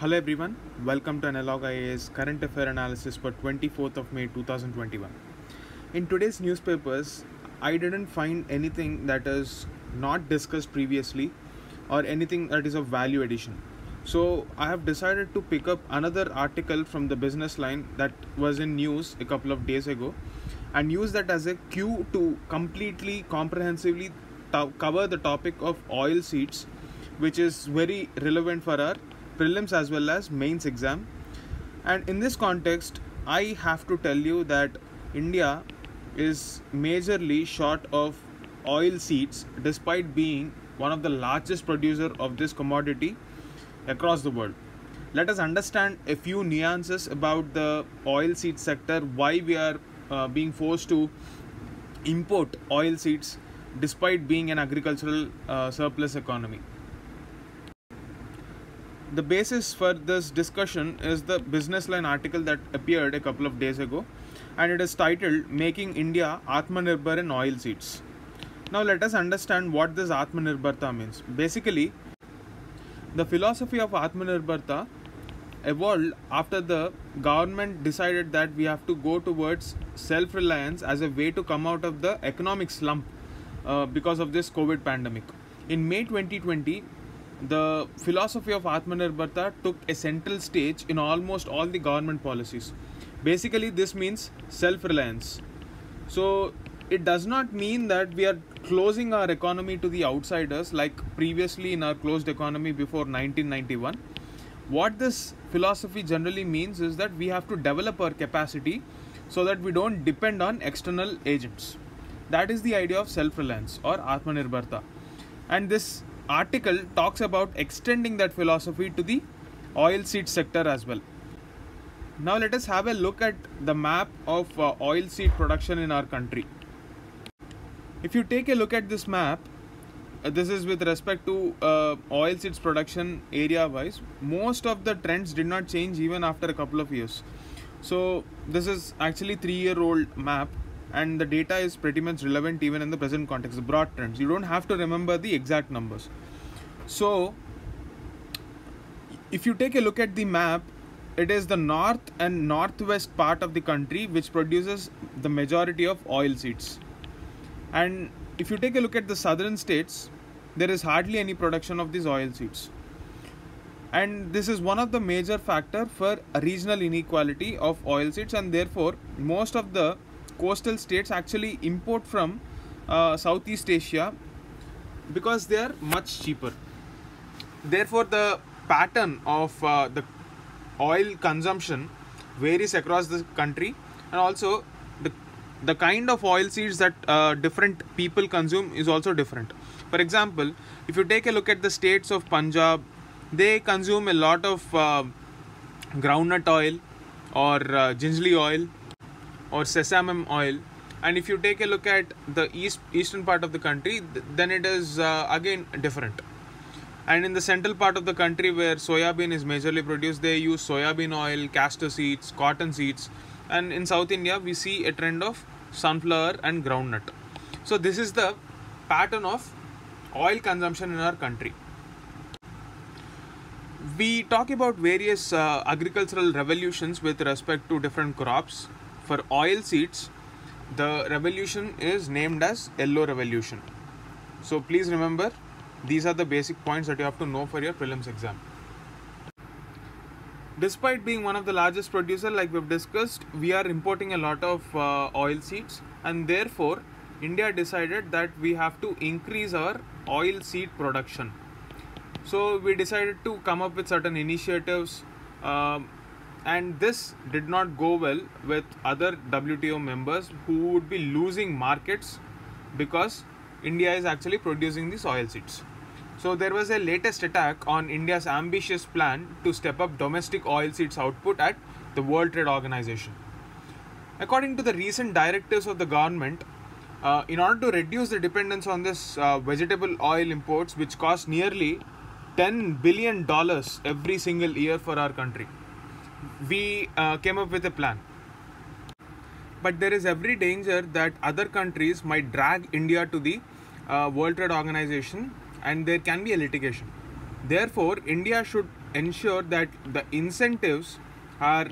Hello everyone, welcome to Analog IAS current affair analysis for 24th of May 2021. In today's newspapers, I didn't find anything that is not discussed previously or anything that is of value addition. So I have decided to pick up another article from the business line that was in news a couple of days ago and use that as a cue to completely comprehensively cover the topic of oil seeds which is very relevant for our prelims as well as mains exam. And in this context i have to tell you that india is majorly short of oil seeds despite being one of the largest producer of this commodity across the world. Let us understand a few nuances about the oil seed sector why we are uh, being forced to import oil seeds despite being an agricultural uh, surplus economy the basis for this discussion is the business line article that appeared a couple of days ago and it is titled making india atmanirbhar in oil seeds. Now let us understand what this atmanirbharta means. Basically the philosophy of atmanirbharta evolved after the government decided that we have to go towards self reliance as a way to come out of the economic slump uh, because of this covid pandemic. In may 2020 the philosophy of Atmanirbharta took a central stage in almost all the government policies. Basically, this means self reliance. So, it does not mean that we are closing our economy to the outsiders like previously in our closed economy before 1991. What this philosophy generally means is that we have to develop our capacity so that we don't depend on external agents. That is the idea of self reliance or Atmanirbharta. And this article talks about extending that philosophy to the oil seed sector as well. Now let us have a look at the map of uh, oil seed production in our country. If you take a look at this map, uh, this is with respect to uh, production area wise. Most of the trends did not change even after a couple of years. So this is actually three year old map and the data is pretty much relevant even in the present context the broad trends. You don't have to remember the exact numbers. So if you take a look at the map it is the north and northwest part of the country which produces the majority of oil seeds. And if you take a look at the southern states there is hardly any production of these oil seeds. And this is one of the major factor for regional inequality of oil seeds and therefore most of the coastal states actually import from uh, Southeast Asia because they are much cheaper. Therefore, the pattern of uh, the oil consumption varies across the country, and also the the kind of oil seeds that uh, different people consume is also different. For example, if you take a look at the states of Punjab, they consume a lot of uh, groundnut oil or uh, gingerly oil or sesame oil. And if you take a look at the east eastern part of the country th- then it is uh, again different. And in the central part of the country where soybean is majorly produced they use soybean oil castor seeds cotton seeds. And in south india we see a trend of sunflower and groundnut. So this is the pattern of oil consumption in our country. We talk about various uh, agricultural revolutions with respect to different crops for oil seeds the revolution is named as yellow revolution. So please remember these are the basic points that you have to know for your prelims exam. Despite being one of the largest producer like we've discussed we are importing a lot of uh, oil seeds and therefore india decided that we have to increase our oil seed production. So we decided to come up with certain initiatives um, and this did not go well with other WTO members who would be losing markets because India is actually producing these oil seeds. So there was a latest attack on India's ambitious plan to step up domestic oil seeds output at the World Trade Organization. According to the recent directives of the government, uh, in order to reduce the dependence on this uh, vegetable oil imports, which cost nearly 10 billion dollars every single year for our country, we uh, came up with a plan. But there is every danger that other countries might drag India to the uh, World Trade Organization and there can be a litigation. Therefore, India should ensure that the incentives are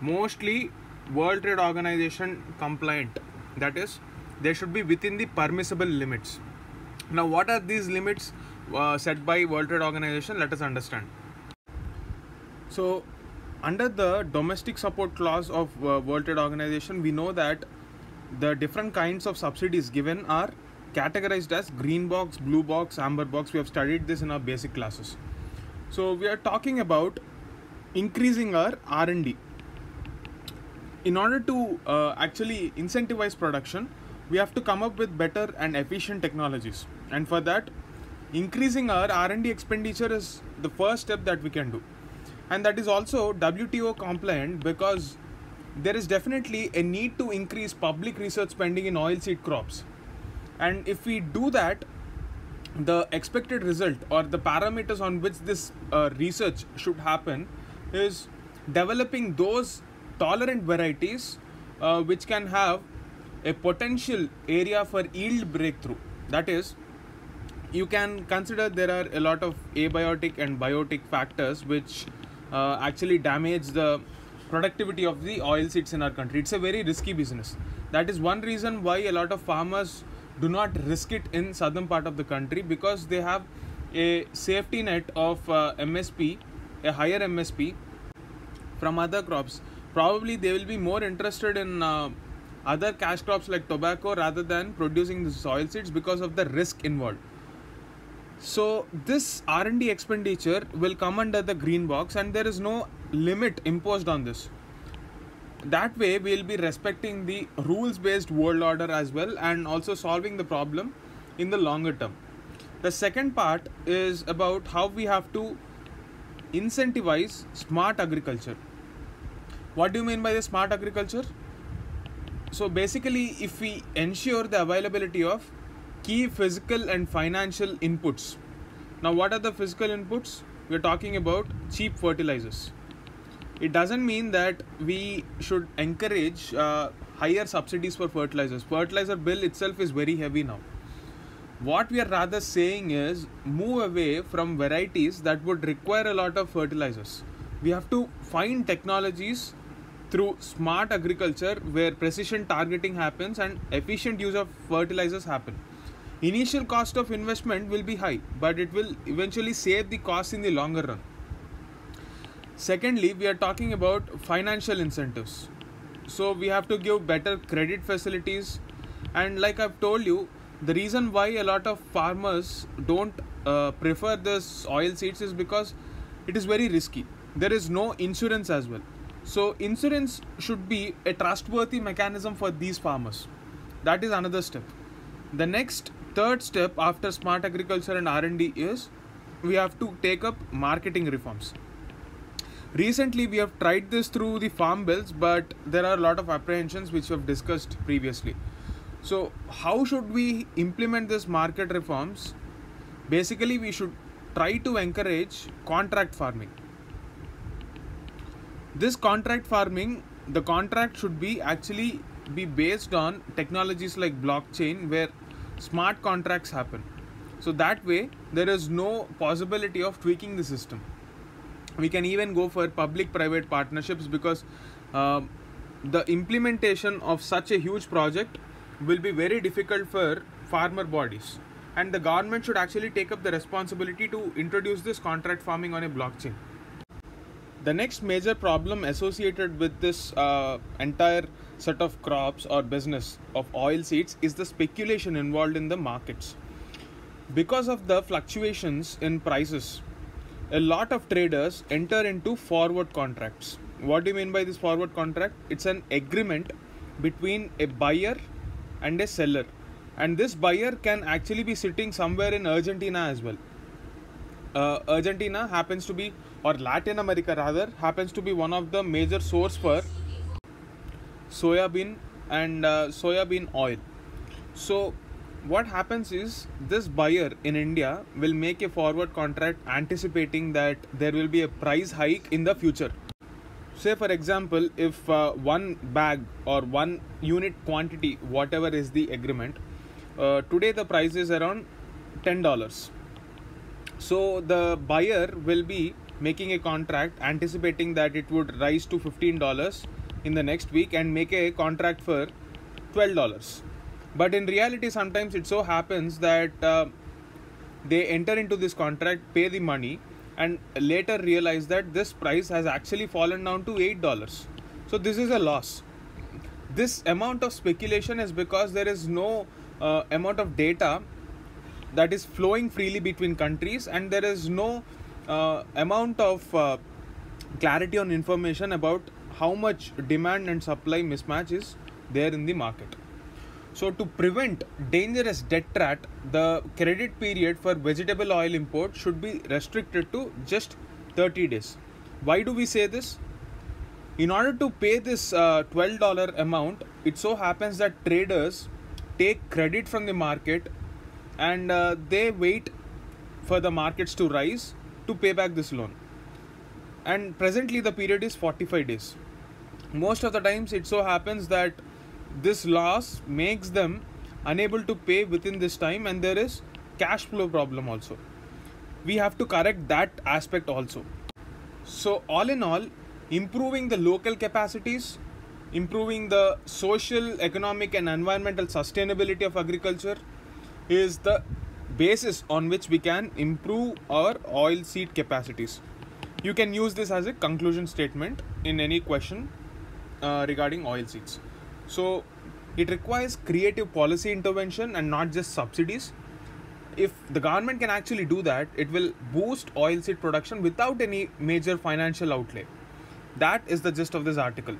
mostly World Trade Organization compliant. That is, they should be within the permissible limits. Now, what are these limits uh, set by World Trade Organization? Let us understand. So, under the domestic support clause of uh, World Trade Organization, we know that the different kinds of subsidies given are categorized as green box, blue box, amber box. We have studied this in our basic classes. So we are talking about increasing our R&D. In order to uh, actually incentivize production, we have to come up with better and efficient technologies. And for that, increasing our R&D expenditure is the first step that we can do. And that is also WTO compliant because there is definitely a need to increase public research spending in oilseed crops. And if we do that the expected result or the parameters on which this uh, research should happen is developing those tolerant varieties uh, which can have a potential area for yield breakthrough. That is you can consider there are a lot of abiotic and biotic factors which uh, actually damage the productivity of the oil seeds in our country it's a very risky business that is one reason why a lot of farmers do not risk it in southern part of the country because they have a safety net of uh, MSP, a higher MSP from other crops. Probably they will be more interested in uh, other cash crops like tobacco rather than producing the soil seeds because of the risk involved. So this R&D expenditure will come under the green box and there is no limit imposed on this. That way we'll be respecting the rules based world order as well and also solving the problem in the longer term. The second part is about how we have to incentivize smart agriculture. What do you mean by the smart agriculture? So basically if we ensure the availability of key physical and financial inputs. Now what are the physical inputs? We're talking about cheap fertilizers. It doesn't mean that we should encourage uh, higher subsidies for fertilizers. Fertilizer bill itself is very heavy now. What we are rather saying is move away from varieties that would require a lot of fertilizers. We have to find technologies through smart agriculture where precision targeting happens and efficient use of fertilizers happen initial cost of investment will be high but it will eventually save the cost in the longer run Secondly, we are talking about financial incentives. So we have to give better credit facilities. And like I've told you, the reason why a lot of farmers don't uh, prefer this oil seeds is because it is very risky. There is no insurance as well. So insurance should be a trustworthy mechanism for these farmers. That is another step. The next third step after smart agriculture and R&D is we have to take up marketing reforms. Recently we have tried this through the farm bills but there are a lot of apprehensions which we have discussed previously. So how should we implement this market reforms? Basically we should try to encourage contract farming. This contract farming the contract should be actually be based on technologies like blockchain where smart contracts happen. So that way there is no possibility of tweaking the system. We can even go for public private partnerships because uh, the implementation of such a huge project will be very difficult for farmer bodies. And the government should actually take up the responsibility to introduce this contract farming on a blockchain. The next major problem associated with this uh, entire set of crops or business of oil seeds is the speculation involved in the markets because of the fluctuations in prices a lot of traders enter into forward contracts. What do you mean by this forward contract? It's an agreement between a buyer and a seller. And this buyer can actually be sitting somewhere in Argentina as well. Uh, Argentina happens to be, or Latin America rather, happens to be one of the major source for soya bean and uh, soya bean oil. So what happens is this buyer in India will make a forward contract anticipating that there will be a price hike in the future. Say, for example, if uh, one bag or one unit quantity, whatever is the agreement, uh, today the price is around $10. So the buyer will be making a contract anticipating that it would rise to $15 in the next week and make a contract for $12 but in reality sometimes it so happens that uh, they enter into this contract pay the money and later realize that this price has actually fallen down to $8 so this is a loss. This amount of speculation is because there is no uh, amount of data that is flowing freely between countries and there is no uh, amount of uh, clarity on information about how much demand and supply mismatch is there in the market. So to prevent dangerous debt trap the credit period for vegetable oil import should be restricted to just 30 days. Why do we say this? In order to pay this uh, $12 amount it so happens that traders take credit from the market and uh, they wait for the markets to rise to pay back this loan. And presently the period is 45 days most of the times it so happens that this loss makes them unable to pay within this time and there is cash flow problem also. We have to correct that aspect also. So all in all improving the local capacities improving the social economic and environmental sustainability of agriculture is the basis on which we can improve our oil seed capacities. You can use this as a conclusion statement in any question uh, regarding oil seeds. So it requires creative policy intervention and not just subsidies. If the government can actually do that it will boost oil seed production without any major financial outlay. That is the gist of this article